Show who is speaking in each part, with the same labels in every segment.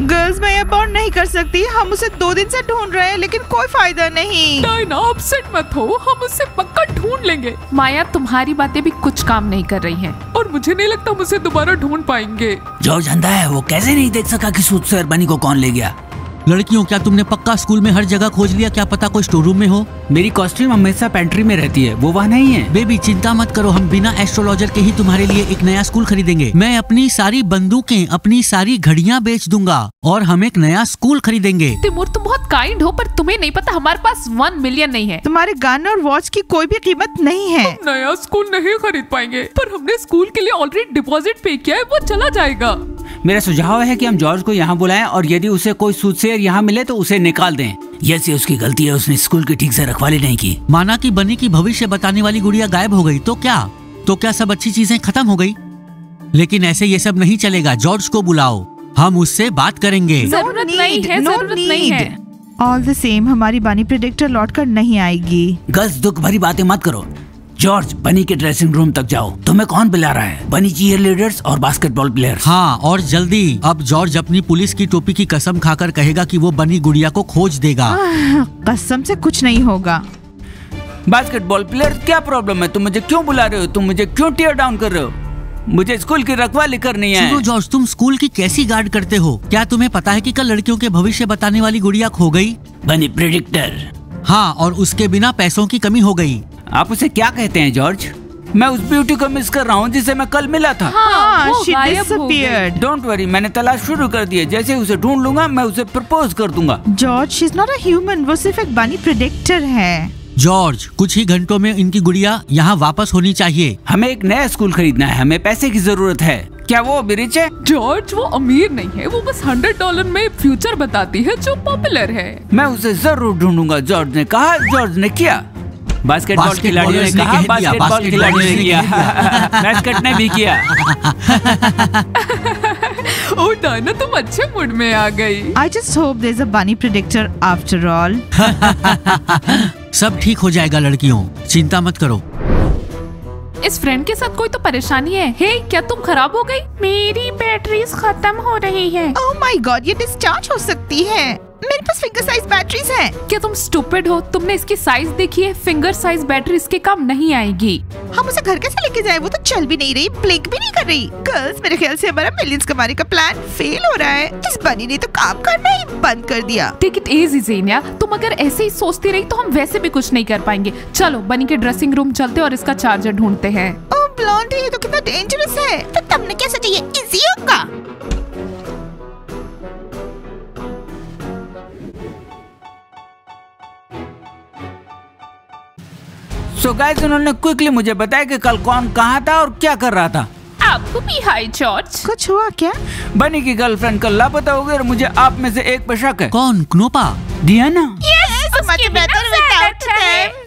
Speaker 1: Girls मैं ये bond नहीं कर सकती। हम उसे दो दिन से ढूंढ रहे हैं लेकिन कोई फ़ायदा नहीं।
Speaker 2: डायना अपसेट मत हो। हम उसे पक्का ढूंढ लेंगे। माया तुम्हारी बातें भी कुछ काम नहीं कर रही हैं। और मुझे नहीं लगता हम उसे दोबारा ढूंढ पाएँगे।
Speaker 3: जो झंडा है वो कैसे नहीं देख सका कि सूद से अरबानी को कौन ले गया।
Speaker 4: लड़कियों क्या तुमने पक्का स्कूल में हर जगह खोज लिया? क्या पता कोई स्टोर रूम में हो?
Speaker 3: मेरी कॉस्ट्यूम हमेशा पेंट्री में रहती है वो वहाँ नहीं है।
Speaker 4: बेबी चिंता मत करो हम बिना एस्ट्रोलॉजर के ही तुम्हारे लिए एक नया स्कूल खरीदेंगे। मैं अपनी सारी बंदूकें अपनी सारी घड़ियाँ बेच दूँगा और हम एक नया स्कूल खरीदेंगे।
Speaker 2: तिमुर तुम बहुत काइंड हो पर तुम्हें नहीं पता हमारे पास वन मिलियन नहीं है।
Speaker 1: तुम्हारे गन और वॉच की कोई भी कीमत नहीं है।
Speaker 2: नया स्कूल नहीं खरीद पाएँगे पर हमने स्कूल के लिए ऑलरेडी डिपॉजिट पे किया है वो चला जाएगा।
Speaker 3: मेरा सुझाव है कि हम जॉर्ज को यहाँ बुलाएँ और यदि उसे कोई सूदसेर यहाँ मिले तो उसे निकाल दें। यस ये उसकी गलती है उसने स्कूल की ठीक से रखवाली नहीं की।
Speaker 4: माना कि बनी की भविष्य बताने वाली गुड़िया गायब हो गई तो क्या? तो क्या सब अच्छी चीज़ें खत्म हो गई? लेकिन ऐसे ये सब नहीं चलेगा जॉर्ज को बुलाओ। हम उससे बात करेंगे।
Speaker 2: ज़रूरत नहीं है ज़रूरत नहीं है।
Speaker 1: ऑल द सेम हमारी बानी प्रिडिक्टर लौट कर नहीं आएगी।
Speaker 3: गर्ल्स दुख भरी बातें मत करो। जॉर्ज बनी के ड्रेसिंग रूम तक जाओ। तुम्हें कौन बुला रहा है? बनी चीयर लीडर्स और बास्केटबॉल प्लेयर
Speaker 4: हाँ और जल्दी। अब जॉर्ज अपनी पुलिस की टोपी की कसम खाकर कहेगा कि वो बनी गुड़िया को खोज देगा।
Speaker 1: कसम से कुछ नहीं होगा।
Speaker 3: बास्केटबॉल प्लेयर क्या प्रॉब्लम है? तुम मुझे क्यों बुला रहे हो? तुम मुझे क्यों टीयर डाउन कर रहे हो? मुझे स्कूल की रखवाली करनी है।
Speaker 4: सुनो जॉर्ज तुम स्कूल की कैसी गार्ड करते हो? क्या तुम्हें पता है कि कल लड़कियों के भविष्य बताने वाली गुड़िया खो गई?
Speaker 3: बनी प्रिडिक्टर
Speaker 4: हाँ और उसके बिना पैसों की कमी हो गई।
Speaker 3: आप उसे क्या कहते हैं जॉर्ज? मैं उस ब्यूटी को मिस कर रहा हूँ जिसे मैं कल मिला था।
Speaker 2: हाँ, गायब हो.
Speaker 3: डोंट वरी मैंने तलाश शुरू कर दी है। जैसे उसे ढूंढ लूँगा मैं उसे प्रपोज कर दूँगा।
Speaker 1: George she is not a human वो सिर्फ़ एक बानी प्रिडिक्टर है।
Speaker 4: जॉर्ज कुछ ही घंटों में इनकी गुड़िया यहाँ वापस होनी चाहिए।
Speaker 3: हमें एक नया स्कूल खरीदना है हमें पैसे की ज़रूरत है। क्या वो भी रिच है?
Speaker 2: जॉर्ज वो अमीर नहीं है वो बस हंड्रेड डॉलर में फ्यूचर बताती है जो पॉपुलर है।
Speaker 3: मैं उसे ज़रूर ढूंढूँगा जॉर्ज ने कहा जॉर्ज ने किया। बास्केटबॉल खिलाड़ियों ने कहा बास्केटबॉल खिलाड़ियों ने किया। मैस्कट ने भी किया।
Speaker 2: ओ डायना तुम अच्छे मूड में आ गई।
Speaker 1: I just hope there is a Bunny predictor after all
Speaker 4: सब ठीक हो जाएगा लड़कियों। चिंता मत करो।
Speaker 2: इस फ्रेंड के साथ कोई तो परेशानी है। हे क्या तुम खराब हो गई? मेरी बैटरीज खत्म हो रही है।
Speaker 1: ओह माय गॉड ये डिस्चार्ज हो सकती है। मेरे पास फिंगर साइज़ बैटरीज हैं।
Speaker 2: क्या तुम स्टूपिड हो? तुमने इसकी साइज़ देखी है? फिंगर साइज़ बैटरी इसके काम नहीं आएगी।
Speaker 1: हम उसे घर कैसे लेके जाए? वो तो चल भी नहीं रही ब्लिंक भी नहीं कर रही। गर्ल्स मेरे ख्याल से हमारा मिलियंस कमाने का प्लान फेल हो रहा है। इस बनी ने तो काम करना ही बंद कर दिया।
Speaker 2: टेक इट इजी जेनिया तुम अगर ऐसे ही सोचती रही तो हम वैसे भी कुछ नहीं कर पाएँगे। चलो बनी के ड्रेसिंग रूम चलते और इसका चार्जर ढूंढते हैं।
Speaker 1: ब्लॉन्ड है ये तो कितना डेंजरस है। तो तुमने क्या सोचा ये
Speaker 3: गाइस उन्होंने क्विकली मुझे बताया कि कल कौन कहाँ था और क्या कर रहा था।
Speaker 2: आपको भी हाय जॉर्ज
Speaker 1: कुछ हुआ क्या?
Speaker 3: बनी की गर्लफ्रेंड कल लापता हो गई और मुझे आप में से एक पर शक है।
Speaker 4: कौन? क्नोपा?
Speaker 3: दिया ना?
Speaker 1: Them.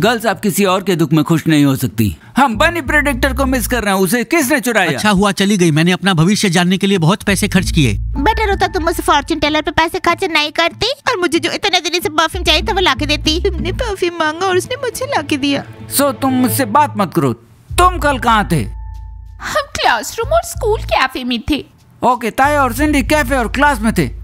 Speaker 3: गर्ल्स आप किसी और के दुख में खुश नहीं हो सकती। हम बनी प्रेडिक्टर को मिस कर रहे हैं उसे किसने चुराया?
Speaker 4: अच्छा हुआ चली गई। मैंने अपना भविष्य जानने के लिए बहुत पैसे खर्च किए।
Speaker 1: बेटर होता तुम मुझसे फॉर्चून टेलर पे पैसे खर्च नहीं करती और मुझे जो इतने दिन से परफ्यूम चाहिए था वो लाके देती। तुमने परफ्यूम मांगा और उसने मुझे लाके दिया।
Speaker 3: सो तुम मुझसे बात मत करो। तुम कल कहाँ थे?
Speaker 2: हम क्लासरूम और स्कूल कैफ़े में थे।
Speaker 3: ओके ताया और सिंडी कैफ़े और क्लास में थे।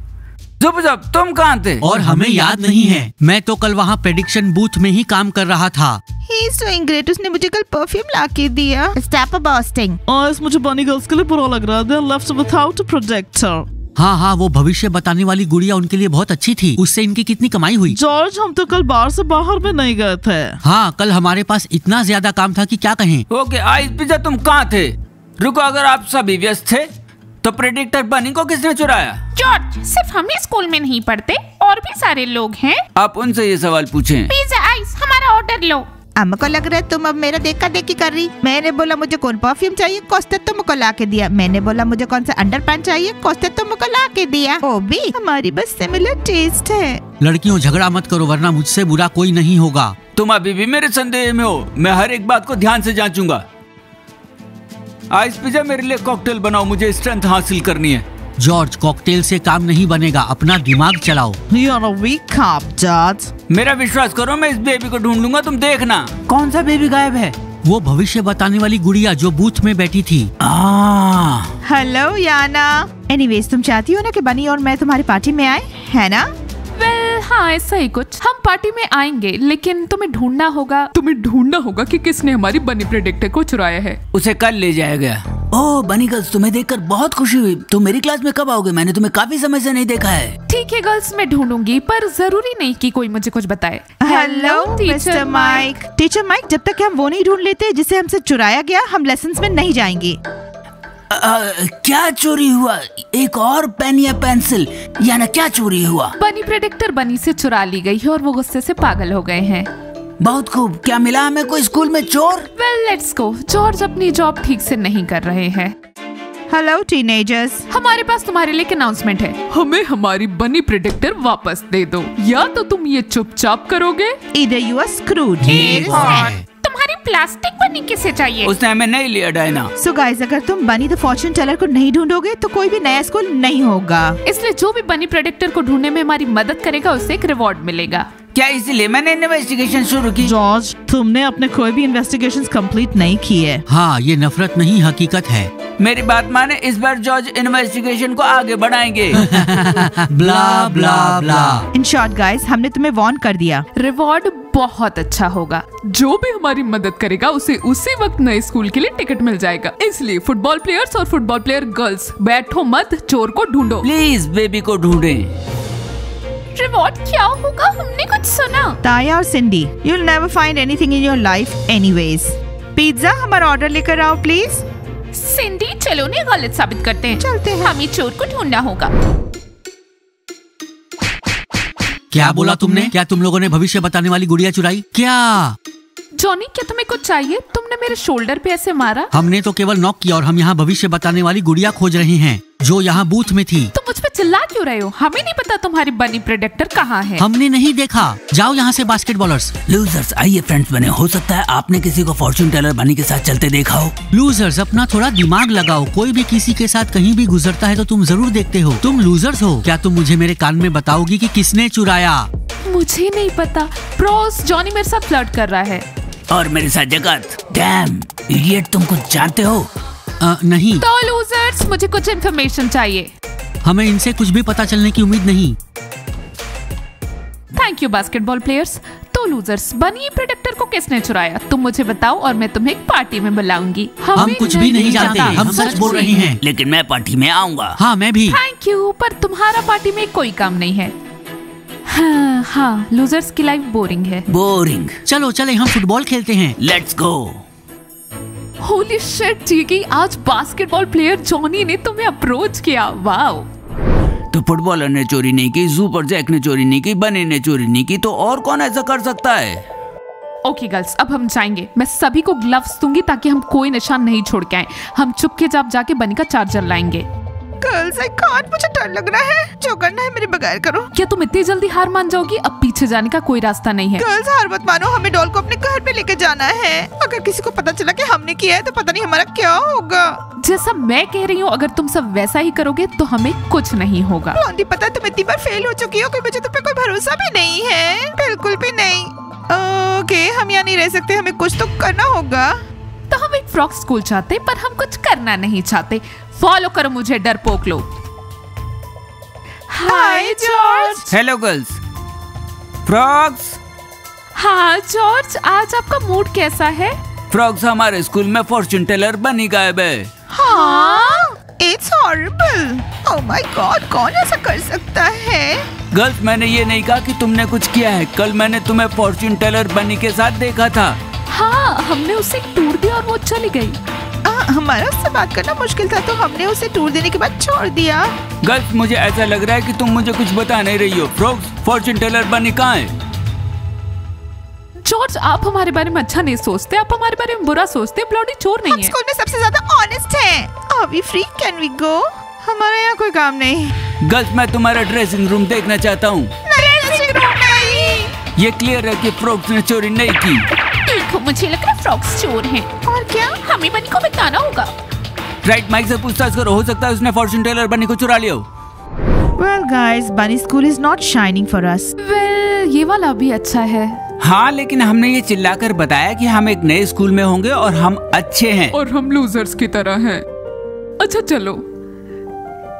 Speaker 3: जुब जब तुम कहाँ थे?
Speaker 4: और हमें याद नहीं है। मैं तो कल वहाँ प्रेडिक्शन बूथ में ही काम कर रहा था।
Speaker 1: ही ग्रेट उसने मुझे कल परफ्यूम लाके दिया। स्टॉप बॉस्टिंग
Speaker 5: आज मुझे बनी गर्ल्स के लिए बुरा लग रहा है। लेफ़्ट विदाउट प्रोजेक्टर
Speaker 4: हाँ हाँ वो भविष्य बताने वाली गुड़िया उनके लिए बहुत अच्छी थी। उससे इनकी कितनी कमाई हुई?
Speaker 5: जॉर्ज हम तो कल बाहर से बाहर में नहीं गए थे।
Speaker 4: हाँ कल हमारे पास इतना ज़्यादा काम था कि क्या कहें?
Speaker 3: ओके आइस पिज्जा तुम कहाँ थे? रुको अगर आप सभी व्यस्त थे तो प्रेडिक्टर बनी को किसने चुराया?
Speaker 2: जॉर्ज सिर्फ़ हम ही स्कूल में नहीं पढ़ते और भी सारे लोग हैं।
Speaker 3: आप उनसे ये सवाल पूछें।
Speaker 2: पिज्जा आइस हमारा ऑर्डर लो।
Speaker 1: हमको लग रहा है तुम अब मेरा देखा देखी कर रही। मैंने बोला मुझे कौन परफ्यूम चाहिए? कोस्ते तुमको ला के दिया। मैंने बोला मुझे कौन सा अंडर पैंट चाहिए? कोस्ते तुमको ला के दिया। वो भी हमारी बस सिमिलर टेस्ट है।
Speaker 4: लड़कियों झगड़ा मत करो वरना मुझसे बुरा कोई नहीं होगा।
Speaker 3: तुम अभी भी मेरे संदेह में हो। मैं हर एक बात को ध्यान से जांचूँगा। आइस पिज्जा मेरे लिए कॉकटेल बनाओ मुझे स्ट्रेंथ हासिल करनी है।
Speaker 4: जॉर्ज कॉकटेल से काम नहीं बनेगा अपना दिमाग चलाओ।
Speaker 5: Dad.
Speaker 3: मेरा विश्वास करो मैं इस बेबी को ढूंढ लूँगा तुम देखना। कौन सा बेबी गायब है?
Speaker 4: वो भविष्य बताने वाली गुड़िया जो बूथ में बैठी थी।
Speaker 3: आ,
Speaker 1: हेलो याना एनीवेज तुम चाहती हो ना कि बनी और मैं तुम्हारी पार्टी में आए है ना?
Speaker 2: हाँ ऐसा ही कुछ। हम पार्टी में आएँगे लेकिन तुम्हें ढूंढना होगा। तुम्हें ढूंढना होगा कि किसने हमारी बनी प्रेडिक्टर को चुराया है।
Speaker 3: उसे कल ले जाया गया। ओह बनी गर्ल्स तुम्हें देखकर बहुत खुशी हुई। तुम मेरी क्लास में कब आओगे? मैंने तुम्हें काफ़ी समय से नहीं देखा है।
Speaker 2: ठीक है गर्ल्स मैं ढूंढूँगी पर ज़रूरी नहीं कि कोई मुझे कुछ बताए।
Speaker 1: Hello teacher Mike teacher Mike जब तक हम वो नहीं ढूंढ लेते जिसे हमसे चुराया गया हम लेसन में नहीं जाएँगे।
Speaker 3: आ, क्या चोरी हुआ? एक और पेन या पेंसिल? या ना क्या चोरी हुआ?
Speaker 2: बनी प्रेडिक्टर बनी से चुरा ली गई है और वो गुस्से से पागल हो गए हैं।
Speaker 3: बहुत खूब। क्या मिला हमें कोई स्कूल में चोर?
Speaker 2: वेल लेट्स गो जॉर्ज अपनी जॉब ठीक से नहीं कर रहे हैं।
Speaker 1: हेलो टीनेजर्स
Speaker 2: हमारे पास तुम्हारे लिए एक अनाउंसमेंट है। हमें हमारी बनी प्रेडिक्टर वापस दे दो। या तो तुम ये चुपचाप करोगे?
Speaker 1: इधर यू आर स्क्रूड
Speaker 2: प्लास्टिक बनी किसे चाहिए
Speaker 3: उसने हमें नहीं लिया डायना।
Speaker 1: सो गाइस अगर तुम बनी द फॉर्चून टेलर को नहीं ढूंढोगे तो कोई भी नया स्कूल नहीं होगा।
Speaker 2: इसलिए जो भी बनी प्रोडक्टर को ढूँढने में हमारी मदद करेगा उसे एक रिवॉर्ड मिलेगा।
Speaker 3: क्या इसीलिए मैंने इन्वेस्टिगेशन शुरू की?
Speaker 5: जॉर्ज तुमने अपने कोई भी इन्वेस्टिगेशन कंप्लीट नहीं किए।
Speaker 4: हाँ ये नफरत नहीं हकीकत है।
Speaker 3: मेरी बात माने इस बार जॉर्ज इन्वेस्टिगेशन को आगे बढ़ाएँगे।
Speaker 4: Blah blah blah.
Speaker 1: In short guys हमने तुम्हें वार्न कर दिया।
Speaker 2: रिवॉर्ड बहुत अच्छा होगा। जो भी हमारी मदद करेगा उसे उसी वक्त नए स्कूल के लिए टिकट मिल जाएगा। इसलिए फुटबॉल प्लेयर्स और फुटबॉल प्लेयर गर्ल्स बैठो मत चोर को ढूंढो।
Speaker 3: प्लीज़ बेबी को ढूंढें।
Speaker 2: रिवॉर्ड क्या होगा? हमने कुछ सुना।
Speaker 1: ताया और Cindy you never find anything in your life anyways pizza हमारा ऑर्डर लेकर आओ प्लीज़
Speaker 2: सिंडी चलो ने गलत साबित करते हैं।
Speaker 1: चलते हैं।
Speaker 2: हमें चोर को ढूंढना होगा।
Speaker 4: क्या बोला तुमने? क्या तुम लोगों ने भविष्य बताने वाली गुड़िया चुराई? क्या?
Speaker 2: जॉनी क्या तुम्हें कुछ चाहिए? तुमने मेरे शोल्डर पे ऐसे मारा?
Speaker 4: हमने तो केवल नॉक किया और हम यहाँ भविष्य बताने वाली गुड़िया खोज रहे हैं। जो यहाँ बूथ में थी।
Speaker 2: तुम मुझ पे चिल्ला क्यों रहे हो? हमें नहीं पता तुम्हारी बनी प्रोडक्टर कहाँ है।
Speaker 4: हमने नहीं देखा। जाओ यहाँ से बास्केटबॉलर्स
Speaker 3: लूजर्स आइए फ्रेंड्स बने। हो सकता है आपने किसी को फॉर्चून टेलर बनी के साथ चलते देखा हो।
Speaker 4: लूजर्स अपना थोड़ा दिमाग लगाओ। कोई भी किसी के साथ कहीं भी गुजरता है तो तुम ज़रूर देखते हो। तुम लूजर्स हो। क्या तुम मुझे मेरे कान में बताओगी कि किसने चुराया?
Speaker 2: मुझे नहीं पता। प्रोस जॉनी मेरे साथ फ्लर्ट कर रहा है।
Speaker 3: और मेरे साथ जगत। डैम इडियट तुम कुछ जानते हो?
Speaker 4: नहीं।
Speaker 2: तो लूजर्स मुझे कुछ इन्फॉर्मेशन चाहिए।
Speaker 4: हमें इनसे कुछ भी पता चलने की उम्मीद नहीं।
Speaker 2: थैंक यू बास्केटबॉल प्लेयर्स तो लूजर्स बनी प्रोडक्टर को किसने चुराया? तुम मुझे बताओ और मैं तुम्हें एक पार्टी में बुलाऊँगी।
Speaker 4: हम कुछ भी नहीं जानते। हम सच बोल रहे हैं।
Speaker 3: लेकिन मैं पार्टी में आऊँगा।
Speaker 4: हाँ मैं भी।
Speaker 2: थैंक यू पर तुम्हारा पार्टी में कोई काम नहीं है। हाँ हाँ लूजर्स की लाइफ बोरिंग है।
Speaker 3: बोरिंग
Speaker 4: चलो चले हम फुटबॉल खेलते हैं।
Speaker 3: लेट्स गो
Speaker 2: होली शिट जी आज बास्केटबॉल प्लेयर जॉनी ने तुम्हें अप्रोच किया वाओ
Speaker 3: तो फुटबॉलर ने चोरी नहीं की सुपर जैक ने चोरी नहीं की बने ने चोरी नहीं की तो और कौन ऐसा कर सकता है?
Speaker 2: ओके okay गर्ल्स अब हम जाएँगे। मैं सभी को ग्लव्स दूँगी ताकि हम कोई निशान नहीं छोड़ के आए। हम चुपके जाप जाके बनी का चार्जर लाएँगे।
Speaker 1: गर्ल्स आई कांट मुझे डर लग रहा है। जो करना है मेरे बगैर करो।
Speaker 2: क्या तुम इतनी जल्दी हार मान जाओगी? अब पीछे जाने का कोई रास्ता नहीं है।
Speaker 1: गर्ल्स हार मत मानो। हमें डॉल को अपने घर पे लेके जाना है। अगर किसी को पता चला कि हमने किया है तो पता नहीं हमारा क्या होगा।
Speaker 2: जैसा मैं कह रही हूँ अगर तुम सब वैसा ही करोगे तो हमें कुछ नहीं होगा।
Speaker 1: पता है तुम इतनी बार फेल हो चुकी हो कि मुझे तुम पे कोई भरोसा भी नहीं है। बिल्कुल भी नहीं। ओके हम यहाँ नहीं रह सकते। हमें कुछ तो करना होगा।
Speaker 2: तो हम एक फ्रॉक स्कूल चाहते पर हम कुछ करना नहीं चाहते। फॉलो करो मुझे डरपोक लोग hi George
Speaker 3: hello girls frogs
Speaker 2: हाँ जॉर्ज आज आपका मूड कैसा है?
Speaker 3: फ्रॉग्स हमारे स्कूल में फॉर्चून टेलर बनी गायब है।
Speaker 2: हाँ?
Speaker 1: It's horrible oh my god कौन ऐसा कर सकता है?
Speaker 3: गर्ल्स मैंने ये नहीं कहा कि तुमने कुछ किया है। कल मैंने तुम्हें फॉर्चून टेलर बनी के साथ देखा था।
Speaker 2: हाँ हमने उसे टूर दिया और वो चली गई।
Speaker 1: आ, हमारा उससे बात करना मुश्किल था तो हमने उसे टूर देने के बाद छोड़ दिया।
Speaker 3: गर्ल्स मुझे ऐसा लग रहा है कि तुम मुझे कुछ बता नहीं रही हो। फ्रॉग्स फॉर्चून टेलर बनी कहाँ है?
Speaker 2: जॉर्ज आप हमारे बारे में अच्छा नहीं सोचते आप हमारे बारे में बुरा सोचते ब्लॉडी चोर नहीं हम है।
Speaker 1: स्कूल में सबसे ज़्यादा ऑनेस्ट हैं। Are we free can we go हमारा यहाँ कोई काम नहीं।
Speaker 3: गर्ल्स मैं तुम्हारा ड्रेसिंग रूम देखना चाहता हूँ। ये क्लियर है कि फ्रॉग्स ने चोरी नहीं की।
Speaker 2: देखो मुझे लग रहा है फ्रॉक्स चोर हैं।
Speaker 1: और क्या?
Speaker 2: हमें बनी को बताना होगा।
Speaker 3: राइट माइक से पूछताछ करो हो सकता है उसने फॉर्चून टेलर बनी को चुरा लिया हो।
Speaker 1: Well, guys, Bunny School is not shining for us.
Speaker 2: Well ये वाला भी अच्छा है।
Speaker 3: हाँ लेकिन हमने ये चिल्लाकर बताया कि हम एक नए स्कूल में होंगे और हम अच्छे हैं।
Speaker 2: और हम लूजर्स की तरह हैं। अच्छा चलो।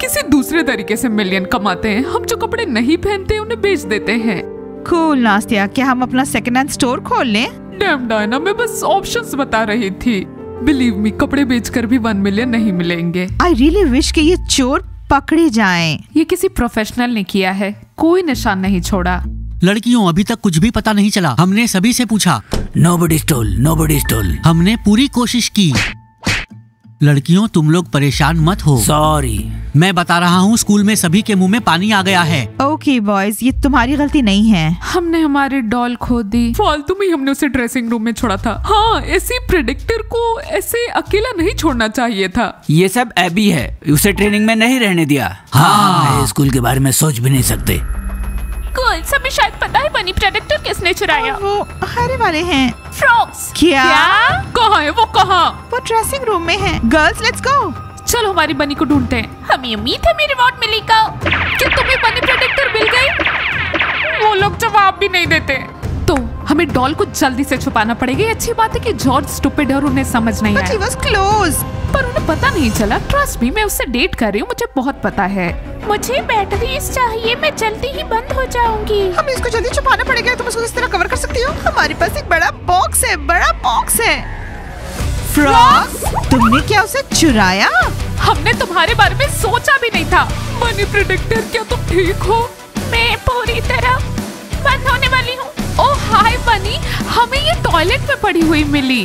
Speaker 2: किसी दूसरे तरीके से मिलियन कमाते हैं। हम जो कपड़े नहीं पहनते उन्हें बेच देते हैं।
Speaker 1: कूल नास्तिया क्या हम अपना सेकंड हैंड स्टोर खोल लें?
Speaker 2: डैम डायना मैं बस ऑप्शंस बता रही थी। बिलीव मी कपड़े बेचकर भी वन मिलियन नहीं मिलेंगे।
Speaker 1: आई रियली विश कि ये चोर पकड़े जाएँ।
Speaker 2: ये किसी प्रोफेशनल ने किया है। कोई निशान नहीं छोड़ा।
Speaker 4: लड़कियों अभी तक कुछ भी पता नहीं चला। हमने सभी से पूछा।
Speaker 3: Nobody stole nobody stole
Speaker 4: हमने पूरी कोशिश की। लड़कियों तुम लोग परेशान मत हो।
Speaker 3: सॉरी
Speaker 4: मैं बता रहा हूँ स्कूल में सभी के मुँह में पानी आ गया है।
Speaker 1: ओके बॉयज़ ये तुम्हारी गलती नहीं है।
Speaker 2: हमने हमारी डॉल खो दी। फालतू में हमने उसे ड्रेसिंग रूम में छोड़ा था। हाँ ऐसी प्रिडिक्टर को ऐसे अकेला नहीं छोड़ना चाहिए था।
Speaker 3: ये सब एबी है। उसे ट्रेनिंग में नहीं रहने दिया। हाँ स्कूल के बारे में सोच भी नहीं सकते।
Speaker 2: गर्ल्स हमें शायद पता है बनी प्रेडिक्टर किसने चुराया।
Speaker 1: वो हरे वाले हैं।
Speaker 2: फ्रॉक्स
Speaker 1: क्या?
Speaker 2: कहाँ है वो? कहाँ?
Speaker 1: वो ड्रेसिंग रूम में है। गर्ल्स लेट्स गो
Speaker 2: चलो हमारी बनी को ढूंढते हैं। हमें उम्मीद है मेरी रिवॉर्ड मिलेगा। क्या तुम्हें बनी प्रेडिक्टर मिल गई? वो लोग जवाब भी नहीं देते। तो हमें डॉल को जल्दी से छुपाना पड़ेगा। अच्छी बात है कि जॉर्ज स्टूपिड है और उन्हें समझ नहीं आया।
Speaker 1: क्लोज
Speaker 2: पर उन्हें पता नहीं चला। ट्रस्ट भी मैं उससे डेट कर रही हूँ। मुझे बहुत पता है। मुझे बैटरीज चाहिए मैं जल्दी ही बंद हो जाऊँगी।
Speaker 1: हमें इसको जल्दी छुपाना पड़ेगा तुम इसको किस तरह कवर कर सकती हो? हमारे पास एक बड़ा बॉक्स है बड़ा बॉक्स है। फ्रॉक तुमने क्या उसे चुराया?
Speaker 2: हमने तुम्हारे बारे में सोचा भी नहीं था। मनी प्रिडिक्टर क्या तुम ठीक हो? मैं पूरी तरह बंद होने वाली हूँ। ओ हाय बनी हमें ये टॉयलेट में पड़ी हुई मिली।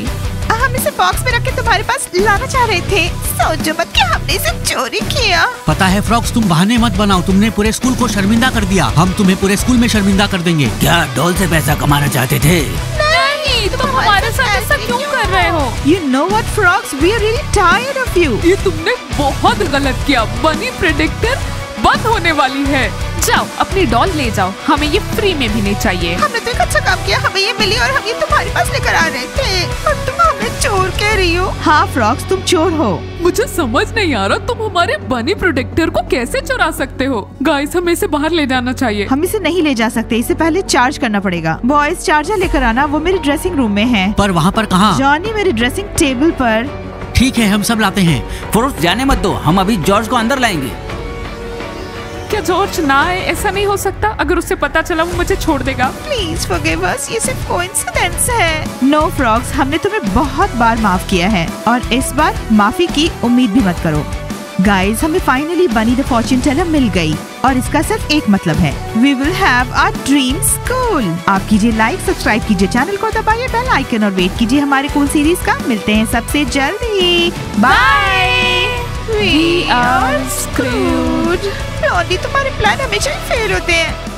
Speaker 1: हम इसे बॉक्स में रख के तुम्हारे पास लाना चाह रहे थे। सोचो मत कि हमने इसे चोरी किया।
Speaker 4: पता है फ्रॉक्स तुम बहाने मत बनाओ। तुमने पूरे स्कूल को शर्मिंदा कर दिया। हम तुम्हें पूरे स्कूल में शर्मिंदा कर देंगे।
Speaker 3: क्या डॉल से पैसा कमाना चाहते थे?
Speaker 2: नहीं तुम हमारे साथ ऐसा क्यों कर रहे हो?
Speaker 1: You know what, frogs? We are really tired of you.
Speaker 2: ये तुमने बहुत गलत किया बनी प्रिडिक्टर बंद होने वाली है। जाओ अपनी डॉल ले जाओ। हमें ये फ्री में भी नहीं चाहिए।
Speaker 1: हमने तो एक अच्छा काम किया। हमें ये मिली और हम ये तुम्हारे पास लेकर आ रहे थे। और तुम हमें चोर कह रही हो। हाँ फ्रॉक्स तुम चोर हो।
Speaker 2: मुझे समझ नहीं आ रहा तुम हमारे बनी प्रोटेक्टर को कैसे चुरा सकते हो? गाइस हमें इसे बाहर ले जाना चाहिए।
Speaker 1: हम इसे नहीं ले जा सकते। इसे पहले चार्ज करना पड़ेगा। बॉयज़ चार्जर लेकर आना। वो मेरे ड्रेसिंग रूम में है।
Speaker 4: पर वहाँ पर कहाँ?
Speaker 1: जॉनी मेरे ड्रेसिंग टेबल पर।
Speaker 4: ठीक है हम सब लाते हैं।
Speaker 3: फुरुष जाने मत दो। हम अभी जॉर्ज को अंदर लाएँगे।
Speaker 2: जॉर्ज ना आए ऐसा नहीं हो सकता। अगर उसे पता चला वो मुझे छोड़ देगा।
Speaker 1: प्लीज़ फॉरगिव अस ये सिर्फ़ कोइंसिडेंस है। नो no, फ्रॉग्स हमने तुम्हें बहुत बार माफ़ किया है। और इस बार माफ़ी की उम्मीद भी मत करो। गाइस हमें फाइनली बनी द फॉर्च्यून टेलर मिल गई। और इसका सिर्फ़ एक मतलब है। We will have our dream school आप कीजिए लाइक सब्सक्राइब कीजिए चैनल को दबाइए बेल आइकन और वेट कीजिए हमारे कूल सीरीज़ का। मिलते हैं सबसे जल्दी। बाय वी स्क्रूड तुम्हारे प्लान हमेशा ही फेल होते हैं।